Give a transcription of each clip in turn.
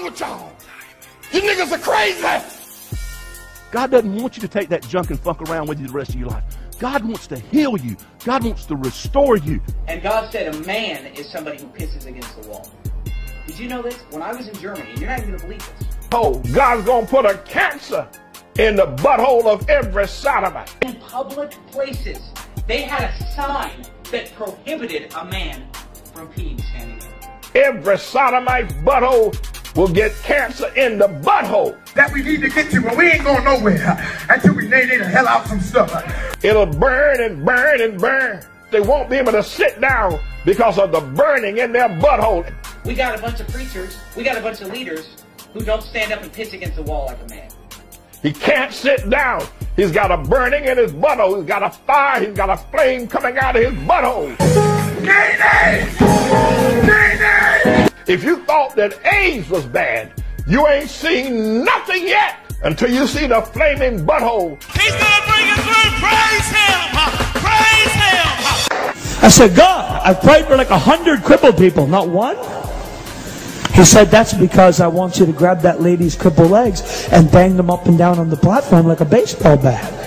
wrong with y'all? You niggas are crazy. God doesn't want you to take that junk and funk around with you the rest of your life. God wants to heal you. God wants to restore you. And God said a man is somebody who pisses against the wall. Did you know this? When I was in Germany, you're not even going to believe this. Oh, God's gonna put a cancer in the butthole of every sodomite. In public places, they had a sign that prohibited a man from peeing standing up. Every sodomite's butthole will get cancer in the butthole. that we need to get to, but we ain't going nowhere until we lay the hell out some stuff. It'll burn and burn and burn. They won't be able to sit down because of the burning in their butthole. We got a bunch of preachers, we got a bunch of leaders who don't stand up and piss against the wall like a man. He can't sit down. He's got a burning in his butthole. He's got a fire. He's got a flame coming out of his butthole. If you thought that AIDS was bad, you ain't seen nothing yet until you see the flaming butthole. He's gonna bring it through. Praise him. Praise him. I said, God, I prayed for like a hundred crippled people, not one. He said, that's because I want you to grab that lady's crippled legs and bang them up and down on the platform like a baseball bat.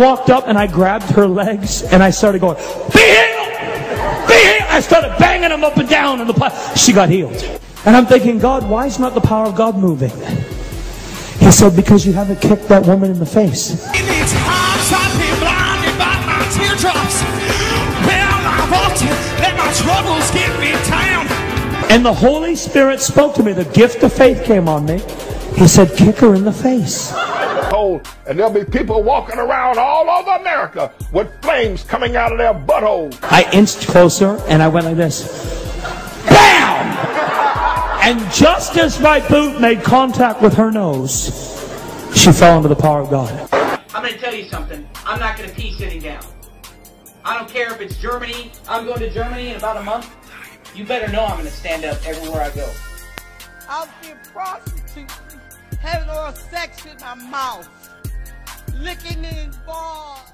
Walked up and I grabbed her legs and I started going, be healed! Be healed! I started banging them up and down on the platform. She got healed. And I'm thinking, God, why is not the power of God moving? He said, because you haven't kicked that woman in the face. In these times I've been blinded by my teardrops. Well, I want to let my troubles get me down. And the Holy Spirit spoke to me. The gift of faith came on me. He said, kick her in the face. Butthole, And there'll be people walking around all over America with flames coming out of their butthole. I inched closer and I went like this. BAM! And just as my boot made contact with her nose, she fell into the power of God. I'm going to tell you something. I'm not going to pee sitting down. I don't care if it's Germany. I'm going to Germany in about a month. You better know I'm going to stand up everywhere I go. I'll be a prostituting, having oral sex in my mouth, licking in bars.